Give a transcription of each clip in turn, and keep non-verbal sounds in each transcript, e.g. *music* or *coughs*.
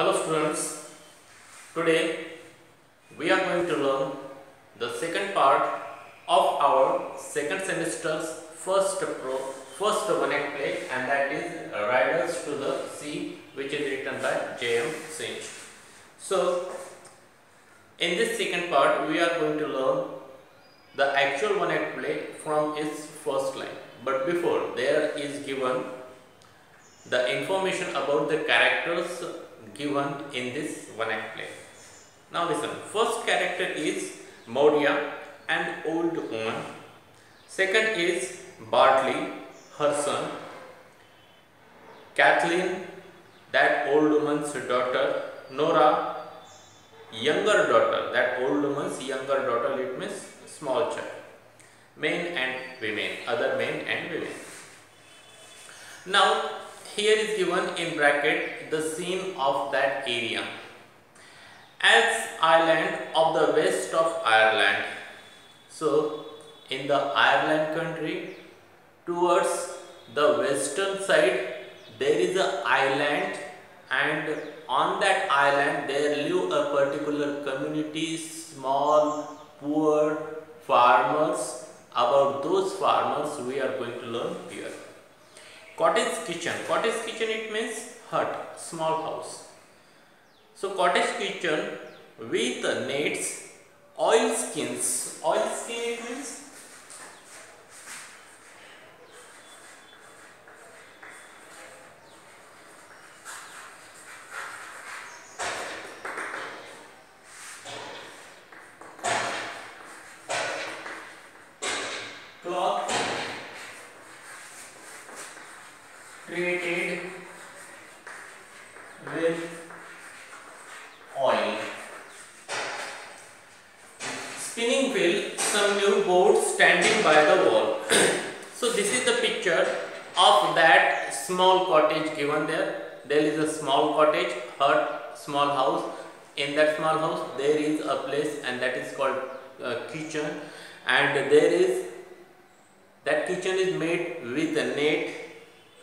Hello students, today we are going to learn the second part of our second semester's first pro first one act play and that is Riders to the Sea which is written by J.M. Synge. So in this second part we are going to learn the actual one act play from its first line but before there is given the information about the characters given in this one act play. Now listen, first character is Maurya, an old woman. Second is Bartley, her son. Kathleen, that old woman's daughter. Nora, younger daughter, that old woman's younger daughter, it means small child. Men and women, other men and women. Now, here is given in bracket the scene of that area as island of the west of Ireland. So, in the Ireland country, towards the western side, there is a island and on that island there live a particular community, small, poor farmers. About those farmers we are going to learn here. Cottage kitchen. Cottage kitchen it means hut, small house. So cottage kitchen with nets, oil skins. Oil skin means cloth created with oil. Spinning wheel, some new board standing by the wall. *coughs* so this is the picture of that small cottage given there. There is a small cottage, hut, small house. In that small house there is a place and that is called uh, kitchen and there is that kitchen is made with a net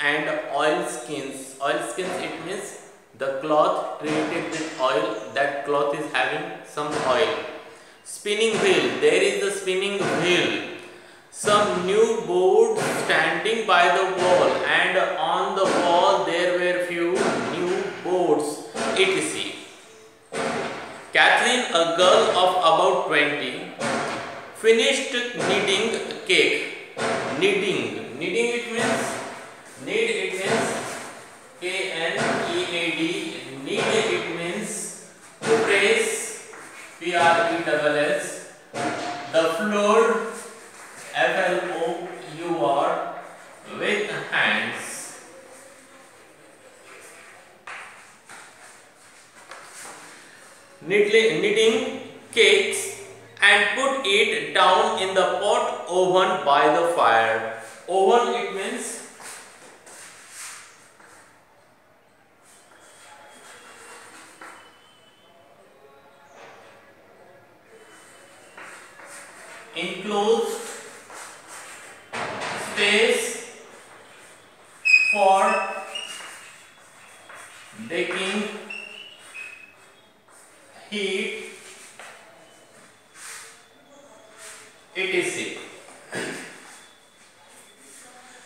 and oil skins. Oil skins it means the cloth treated with oil. That cloth is having some oil. Spinning wheel. There is the spinning wheel. Some new boards standing by the wall and on the wall there were few new boards etc. Kathleen, a girl of about 20, finished kneading cake. Kneading. Kneading it means Knead it means K N E A D. Knead it means to press P R E double S. The floor F L O U R with hands. Kneading cakes and put it down in the pot oven by the fire. Oven it means enclosed space for baking heat etc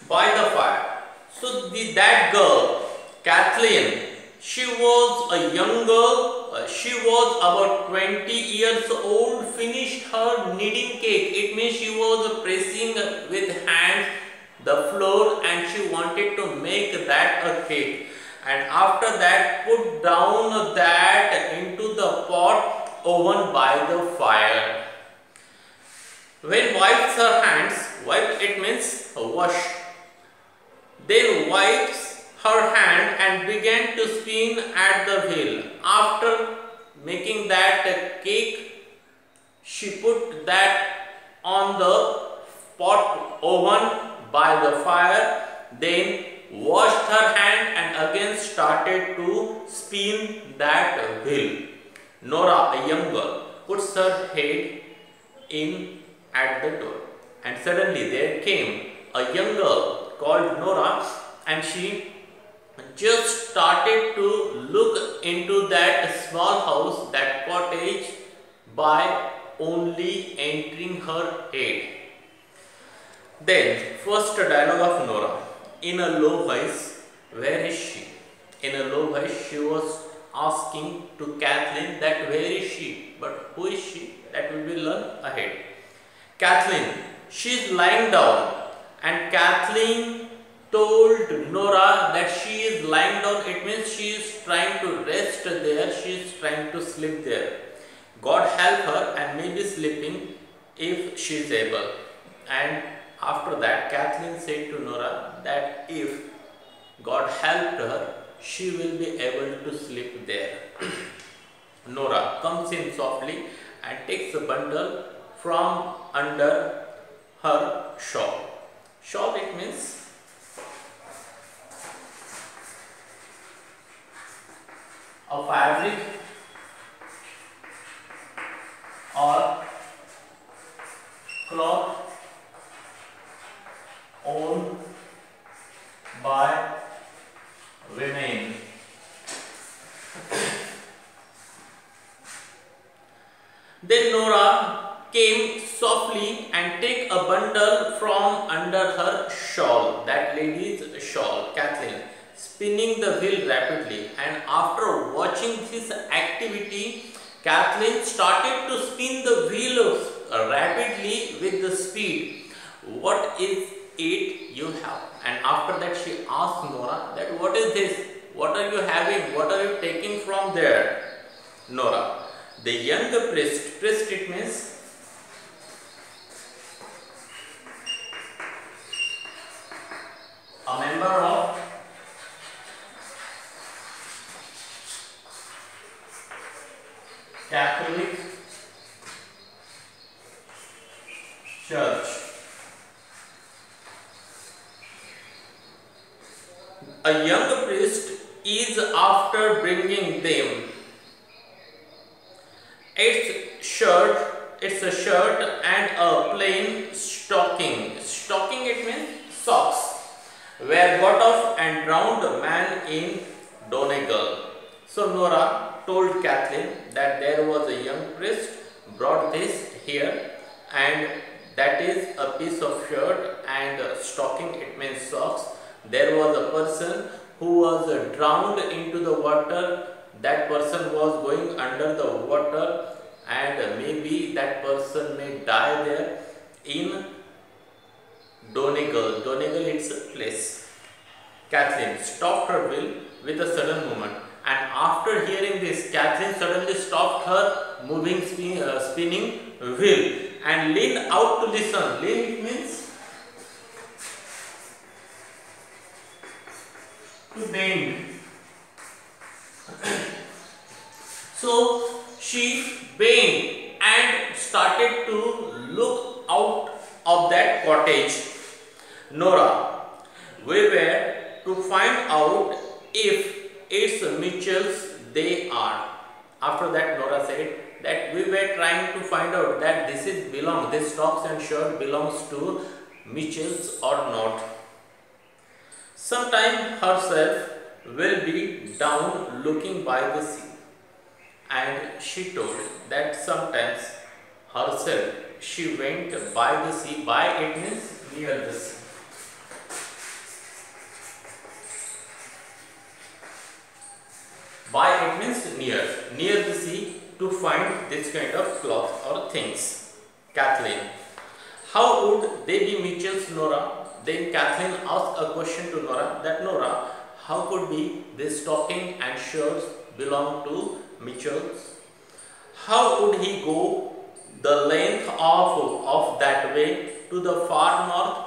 by the fire. So the that girl kathleen she was a young girl she was about 20 years old finished her kneading cake. It means she was pressing with hands the flour and she wanted to make that a cake. And after that put down that into the pot oven by the fire. When wipes her hands wipe it means wash. Then wipes her hand and began to spin at the wheel. After making that cake, she put that on the pot oven by the fire, then washed her hand and again started to spin that wheel. Nora, a young girl, puts her head in at the door and suddenly there came a young girl called Nora and she just started to look into that small house, that cottage by only entering her head. Then, first dialogue of Nora. In a low voice, where is she? In a low voice, she was asking to Kathleen that where is she? But who is she? That we will learn ahead. Kathleen, she is lying down and Kathleen told Nora that she is lying down. It means she is trying to rest there. She is trying to sleep there. God help her and may be sleeping if she is able. And after that, Kathleen said to Nora that if God helped her, she will be able to sleep there. *clears throat* Nora comes in softly and takes a bundle from under her shawl. Shawl it means a fabric or cloth owned by women. Then Nora came softly and take a bundle from under her shawl, that lady's shawl, Kathleen, spinning the wheel rapidly. And after watching this activity, Kathleen started to spin the wheel uh, rapidly with the speed. What is it you have? And after that she asked Nora that what is this? What are you having? What are you taking from there? Nora. The young priest, priest it means a member of Catholic Church. A young priest is after bringing them its shirt, it's a shirt and a plain stocking. Stocking it means socks. Were got off and drowned a man in Donegal. So Nora told Kathleen that there was a young priest brought this here and that is a piece of shirt and stocking it means socks. There was a person who was drowned into the water that person was going under the water and maybe that person may die there in Donegal. Donegal it's a place. Kathleen stopped her wheel with a sudden movement and after hearing this Kathleen suddenly stopped her moving spin, uh, spinning wheel and leaned out to listen. Lean means to bend *coughs* so she bent and started to look out of that cottage. Nora, we were to find out if it's Mitchell's they are. After that Nora said that we were trying to find out that this is belong, this socks and shirt belongs to Mitchell's or not. Sometime herself will be down looking by the sea. And she told that sometimes herself she went by the sea, by it means near the sea. By it means near, near the sea to find this kind of cloth or things. Kathleen. How would they be Mitchell's Nora? Then Kathleen asked a question to Nora that Nora, how could be this stocking and shirts belong to Mitchell's? How would he go the length of, of that way to the far north?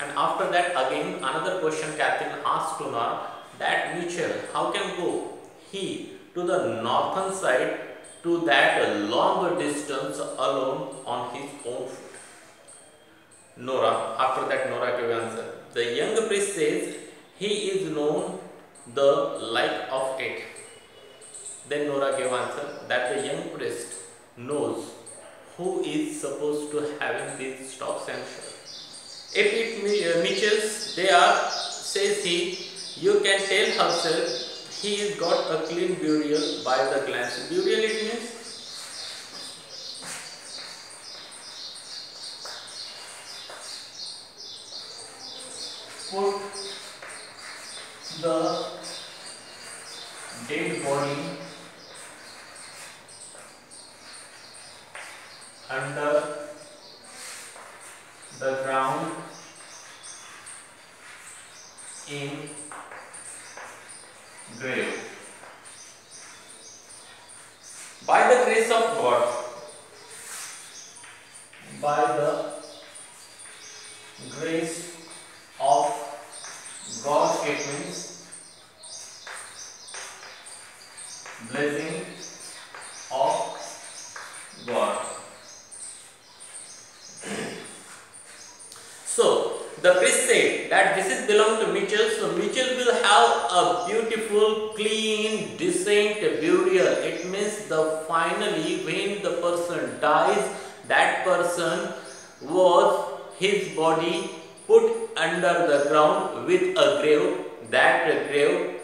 And after that again another question Kathleen asked to Nora that Mitchell, how can go he to the northern side to that longer distance alone on his own foot? Nora, after that Nora gave answer. The young priest says he is known the like of it. Then Nora gave answer that the young priest knows who is supposed to having these stocks and shirts. If it uh, Mitchells, they are, says he, you can tell herself he got a clean burial by the glance. Burial it means put the dead body under the ground in grave. By the grace of God, by the grace of God, it means blessing of God. So the priest said that this is belong to Mitchell. So Mitchell will have a beautiful, clean, decent burial. It means the finally when the person dies, that person was his body put under the ground with a grave. That grave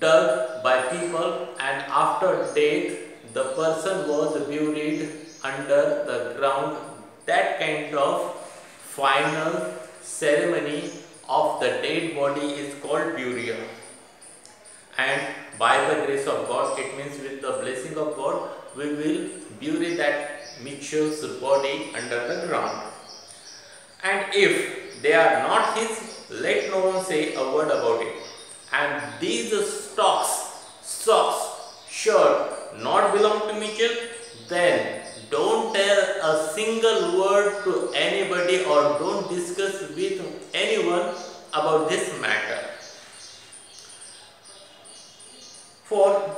dug by people and after death the person was buried under the ground. That kind of final ceremony of the dead body is called burial. And by the grace of God, it means with the blessing of God, we will bury that Mitchell's body under the ground. And if they are not his, let no one say a word about it. And these stocks, socks, shirt not belong to Mitchell, then don't tell a single word to anybody or don't discuss with anyone about this matter. For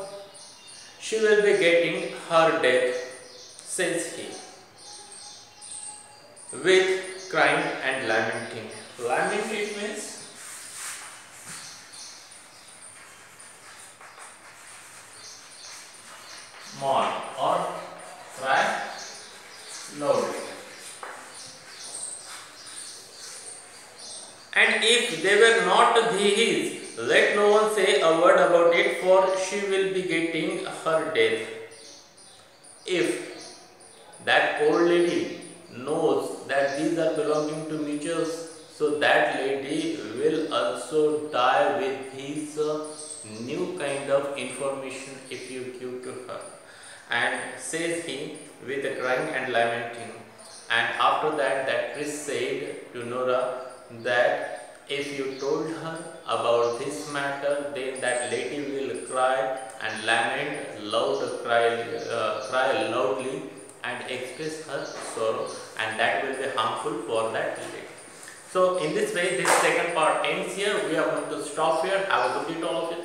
she will be getting her death, says he, with crying and lamenting. Lamenting means mourn And if they were not his, let no one say a word about it, for she will be getting her death. If that old lady knows that these are belonging to Mitchell's, so that lady will also die with his uh, new kind of information if you give to her. And says he with crying and lamenting. And after that, that priest said to Nora that if you told her about this matter, then that lady will cry and lament, loud cry, uh, cry loudly and express her sorrow and that will be harmful for that lady. So in this way this second part ends here. We are going to stop here. Have a good day to all of you.